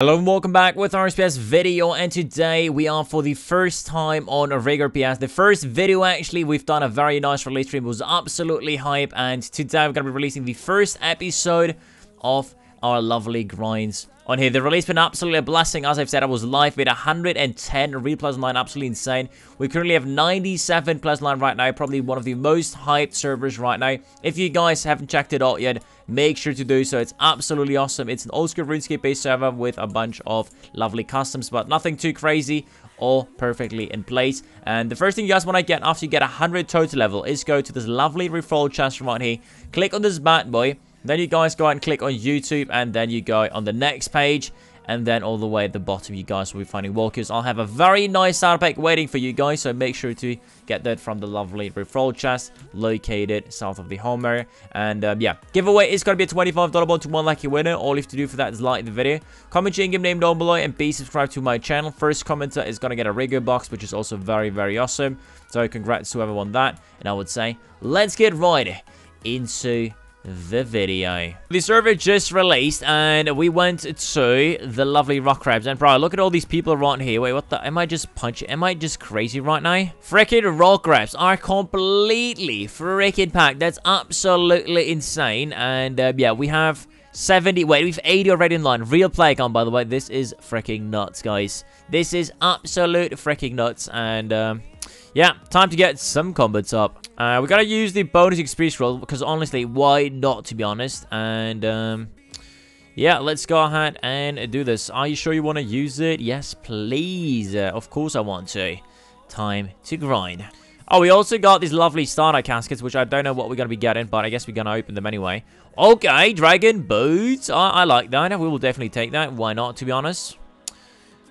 Hello and welcome back with RSPS video and today we are for the first time on Rigour PS. The first video actually we've done a very nice release stream. It was absolutely hype and today we're going to be releasing the first episode of our lovely grinds on here. The release been absolutely a blessing. As I've said, I was live with 110 real plus line, absolutely insane. We currently have 97 plus line right now, probably one of the most hyped servers right now. If you guys haven't checked it out yet, make sure to do so. It's absolutely awesome. It's an old school RuneScape based server with a bunch of lovely customs, but nothing too crazy. All perfectly in place. And the first thing you guys want to get after you get 100 total level is go to this lovely referral chest right here. Click on this bad boy. Then you guys go ahead and click on YouTube and then you go on the next page and then all the way at the bottom you guys will be finding Walkchaos. I'll have a very nice pack waiting for you guys, so make sure to get that from the lovely referral chest located south of the home area. And um, yeah, giveaway is going to be a $25 bond to one lucky winner. All you have to do for that is like the video, comment your in-game name down below, and be subscribed to my channel. First commenter is going to get a Rigour box, which is also very, very awesome. So congrats to whoever won that. And I would say, let's get right into the video. The server just released and we went to the lovely rock crabs. And bro look at all these people around here. Wait what the am I just punching am I just crazy right now? Freaking rock crabs are completely freaking packed. That's absolutely insane. And uh, yeah we have 70 wait we've 80 already in line. Real play account by the way. This is freaking nuts guys. This is absolute freaking nuts. And um, yeah time to get some combats up uh, we gotta use the bonus experience roll because honestly, why not to be honest? And um, yeah, let's go ahead and do this. Are you sure you want to use it? Yes, please. Uh, of course I want to. Time to grind. Oh, we also got these lovely starter caskets, which I don't know what we're going to be getting, but I guess we're going to open them anyway. Okay, dragon boots. I, I like that. We will definitely take that. Why not, to be honest?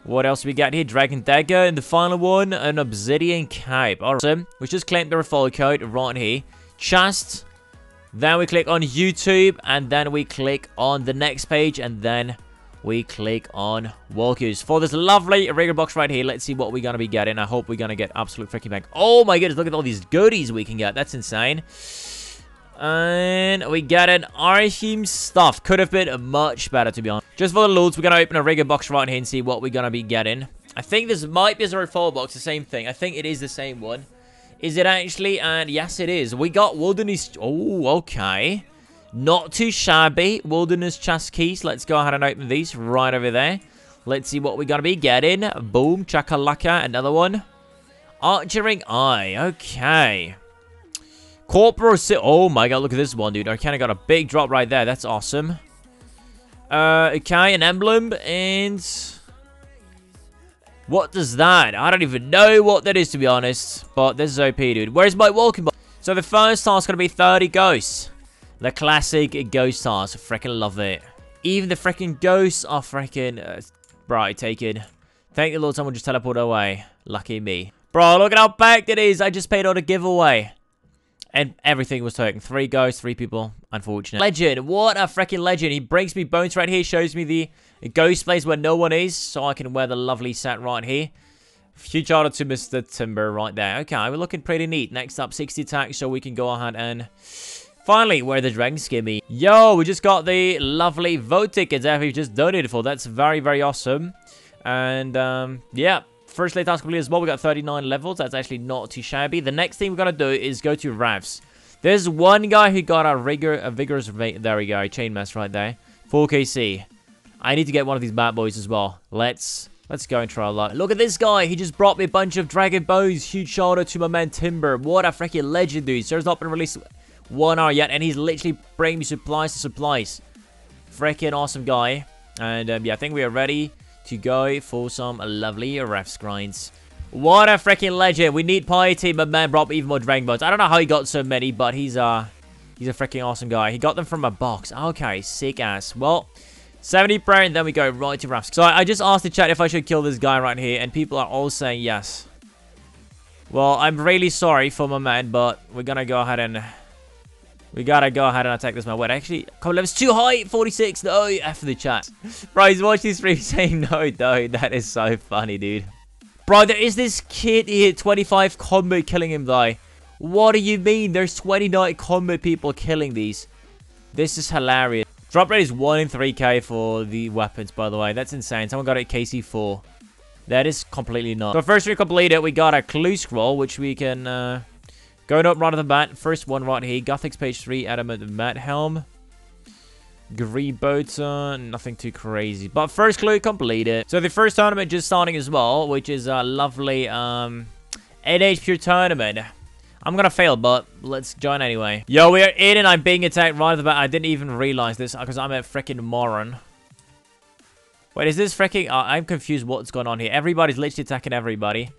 What else we got here? Dragon Dagger. And the final one, an Obsidian Cape. Awesome. We just claimed the referral code right here. Chest. Then we click on YouTube. And then we click on the next page. And then we click on Walkchaos. For this lovely Rigour box right here, let's see what we're going to be getting. I hope we're going to get absolute freaking back. Oh my goodness, look at all these goodies we can get. That's insane. And we get an Archim stuff. Could have been much better, to be honest. Just for the loot, we're going to open a Rigour box right here and see what we're going to be getting. I think this might be a referral box, the same thing. I think it is the same one. Is it actually? And yes, it is. We got Wilderness... Oh, okay. Not too shabby. Wilderness chest keys. Let's go ahead and open these right over there. Let's see what we're going to be getting. Boom. Chakalaka. Another one. Archering Eye. Okay. Corporal si Oh my god, look at this one, dude. I kind of got a big drop right there. That's awesome. Uh, okay, an emblem, and... What does that? I don't even know what that is, to be honest. But this is OP, dude. Where's my welcome box? So the first task to be 30 ghosts. The classic ghost task. Freaking love it. Even the freaking ghosts are freaking... Uh, bright, taken. Thank the Lord someone just teleported away. Lucky me. Bro, look at how packed it is. I just paid on a giveaway. And everything was taken. Three ghosts, three people. Unfortunate. Legend. What a freaking legend. He brings me bones right here. Shows me the ghost place where no one is. So I can wear the lovely set right here. Huge order to Mr. Timber right there. Okay, we're looking pretty neat. Next up, 60 attack. So we can go ahead and... Finally, wear the Dragon Scimmy. Yo, we just got the lovely vote tickets that we just donated for. That's very, very awesome. And, um, yeah, First late task complete as well. We got 39 levels. That's actually not too shabby. The next thing we're going to do is go to Revs. There's one guy who got a, rigor, a Viggora's... There we go. Chainmace right there. 4KC. I need to get one of these bad boys as well. Let's... Let's go and try a lot. Look at this guy. He just brought me a bunch of dragon bows. Huge shout out to my man Timber. What a freaking legend, dude. There's not been released one hour yet. And he's literally bringing me supplies to supplies. Freaking awesome guy. And um, yeah, I think we are ready to go for some lovely revs grinds. What a freaking legend. We need piety, but man brought even more Dragon Bones. I don't know how he got so many, but he's uh he's a freaking awesome guy. He got them from a box. Okay, sick ass. Well, 70 prayer, and then we go right to revs. So I, I just asked the chat if I should kill this guy right here, and people are all saying yes. Well, I'm really sorry for my man, but we're gonna go ahead and we gotta go ahead and attack this man. Wait, actually, couple levels too high. 46. No, F the chat. Bro, he's watching this stream saying no, no. That is so funny, dude. Bro, there is this kid here, 25 combo killing him, though. What do you mean? There's 29 combo people killing these. This is hilarious. Drop rate is 1 in 3k for the weapons, by the way. That's insane. Someone got it KC4. That is completely not. So first we completed, we got a clue scroll, which we can uh, go up right off the bat. First one right here. Guthix page 3, Adamant Mat Helm. Greeboater, nothing too crazy. But first clue completed. So the first tournament just starting as well, which is a lovely um, 8H Pure tournament. I'm gonna fail, but let's join anyway. Yo, we are in and I'm being attacked right off the bat. I didn't even realize this because I'm a freaking moron. Wait, is this freaking... Uh, I'm confused what's going on here. Everybody's literally attacking everybody.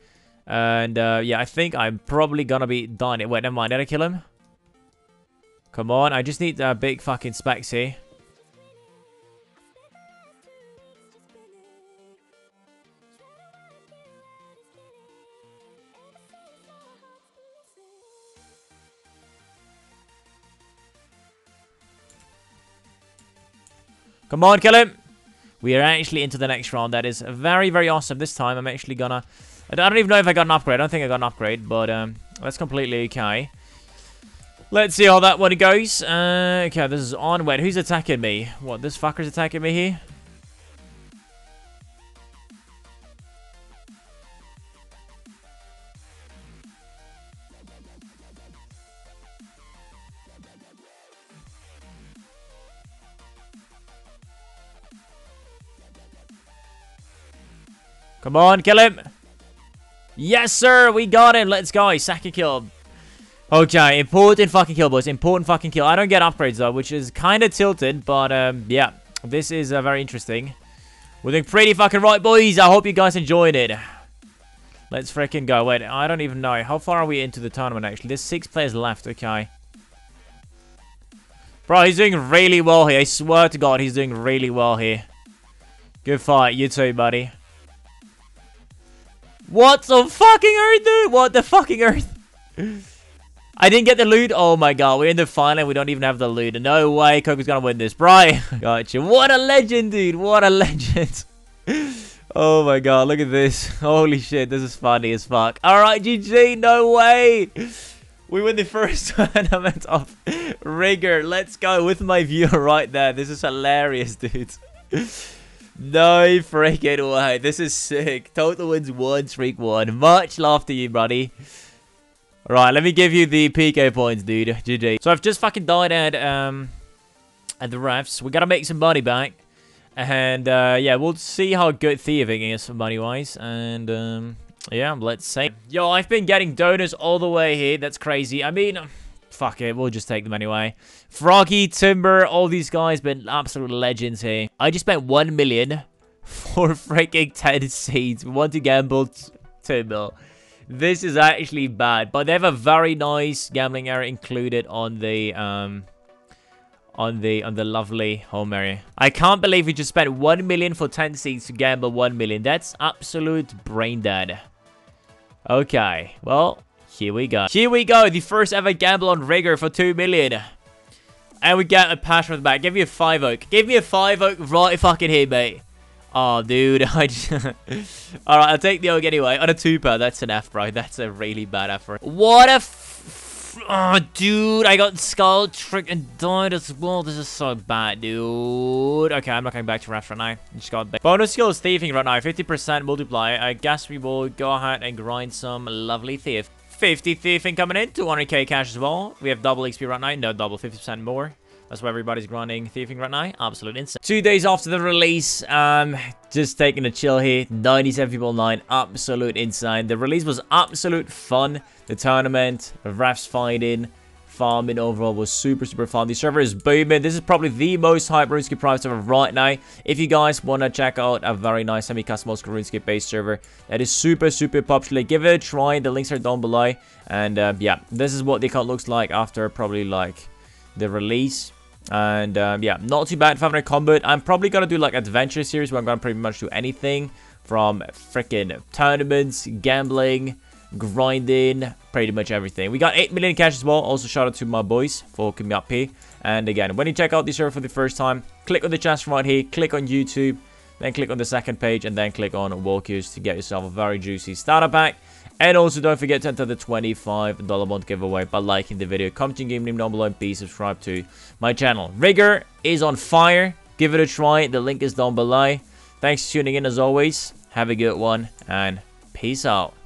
And, uh, yeah, I think I'm probably gonna be done. Wait, never mind. Did I kill him? Come on. I just need uh, big fucking specs here. Come on, kill him. We are actually into the next round. That is very, very awesome. This time, I'm actually gonna... I don't even know if I got an upgrade. I don't think I got an upgrade, but um, that's completely okay. Let's see how that one goes. Uh, okay, this is Onward. Who's attacking me? What, this fucker's attacking me here? Come on, kill him. Yes, sir. We got him. Let's go. Second kill. Okay, important fucking kill, boys. Important fucking kill. I don't get upgrades, though, which is kind of tilted. But, um, yeah. This is uh, very interesting. We're doing pretty fucking right, boys. I hope you guys enjoyed it. Let's freaking go. Wait, I don't even know. How far are we into the tournament, actually? There's six players left. Okay. Bro, he's doing really well here. I swear to God, he's doing really well here. Good fight. You too, buddy. What the fucking earth, dude? What the fucking earth? I didn't get the loot. Oh my god, we're in the final. And we don't even have the loot. No way Coco's gonna win this. Brian. Gotcha. What a legend, dude. What a legend. oh my god, look at this. Holy shit, this is funny as fuck. Alright, GG. No way. We win the first tournament of Rigour. Let's go with my viewer right there. This is hilarious, dude. No freaking way. This is sick. Total wins one, streak one. Much love to you, buddy. Right, let me give you the PK points, dude. GG. So I've just fucking died at, um, at the revs. We gotta make some money back. And, uh, yeah, we'll see how good thieving is for money-wise. And, um, yeah, let's see. Yo, I've been getting donors all the way here. That's crazy. I mean... Fuck it, we'll just take them anyway. Froggy, Timber, all these guys been absolute legends here. I just spent 1 million for freaking 10 seeds. We want to gamble Timber. This is actually bad, but they have a very nice gambling area included on the um on the on the lovely home area. I can't believe we just spent 1 million for 10 seeds to gamble 1 million. That's absolute brain dead. Okay, well, here we go. Here we go. The first ever gamble on Rigour for 2 million. And we get a patch from the back. Give me a 5 oak. Give me a 5 oak right fucking here, mate. Oh, dude. I just... Alright, I'll take the oak anyway. On a 2 per. That's an F, bro. That's a really bad effort. What a... Oh, dude, I got skull trick and died as well. This is so bad, dude. Okay, I'm not going back to rest right now. Just got back. Bonus skill is thieving right now. 50% multiply. I guess we will go ahead and grind some lovely thief. 50 thieving coming in, 200k cash as well. We have double XP right now, no double, 50% more. That's why everybody's grinding thieving right now. Absolute insane. Two days after the release, um, just taking a chill here. 97 people online, absolute insane. The release was absolute fun. The tournament, revs fighting, farming overall was super, super fun. The server is booming. This is probably the most hype RuneScape private server right now. If you guys want to check out a very nice semi-customized RuneScape based server that is super, super popular, give it a try. The links are down below. And uh, yeah, this is what the account looks like after probably like the release. And um, yeah, not too bad. 500 combat. I'm probably going to do like adventure series where I'm going to pretty much do anything from freaking tournaments, gambling, grinding, pretty much everything. We got 8 million cash as well. Also, shout out to my boys for coming up here. And again, when you check out the server for the first time, click on the chest right here, click on YouTube, then click on the second page, and then click on Walkchaos to get yourself a very juicy starter pack. And also don't forget to enter the $25 bond giveaway by liking the video, commenting game name down below, and please subscribe to my channel. Rigour is on fire. Give it a try. The link is down below. Thanks for tuning in as always. Have a good one and peace out.